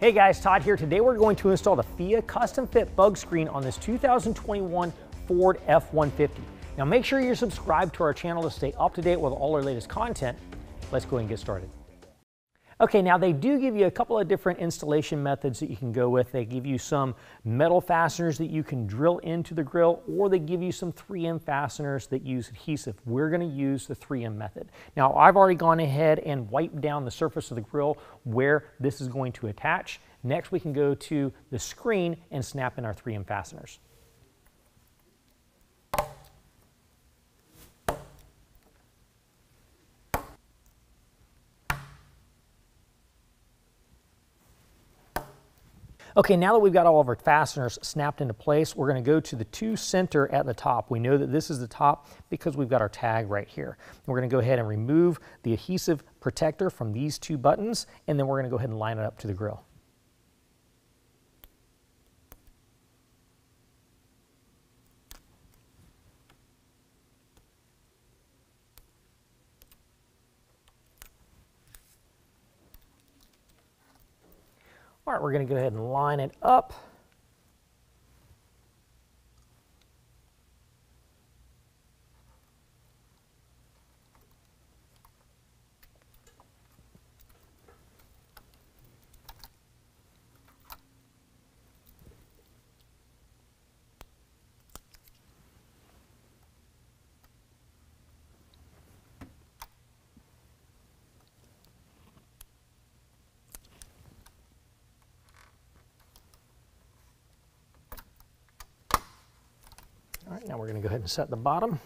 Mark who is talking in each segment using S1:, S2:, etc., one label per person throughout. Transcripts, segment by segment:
S1: Hey guys, Todd here. Today we're going to install the FIA Custom Fit bug screen on this 2021 Ford F-150. Now make sure you're subscribed to our channel to stay up to date with all our latest content. Let's go ahead and get started. Okay, now they do give you a couple of different installation methods that you can go with. They give you some metal fasteners that you can drill into the grill, or they give you some 3M fasteners that use adhesive. We're gonna use the 3M method. Now, I've already gone ahead and wiped down the surface of the grill where this is going to attach. Next, we can go to the screen and snap in our 3M fasteners. Okay, now that we've got all of our fasteners snapped into place, we're gonna go to the two center at the top. We know that this is the top because we've got our tag right here. And we're gonna go ahead and remove the adhesive protector from these two buttons, and then we're gonna go ahead and line it up to the grill. All right, we're going to go ahead and line it up. All right, now we're going to go ahead and set the bottom.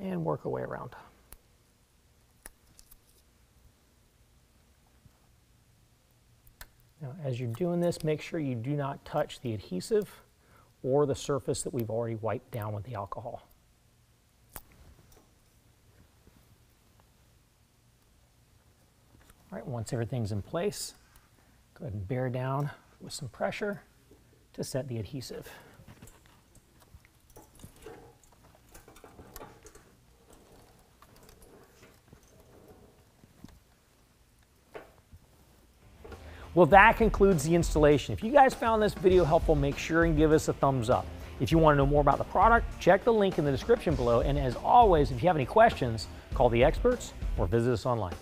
S1: And work our way around. Now, as you're doing this, make sure you do not touch the adhesive or the surface that we've already wiped down with the alcohol. All right, once everything's in place, go ahead and bear down with some pressure to set the adhesive. Well, that concludes the installation. If you guys found this video helpful, make sure and give us a thumbs up. If you want to know more about the product, check the link in the description below. And as always, if you have any questions, call the experts or visit us online.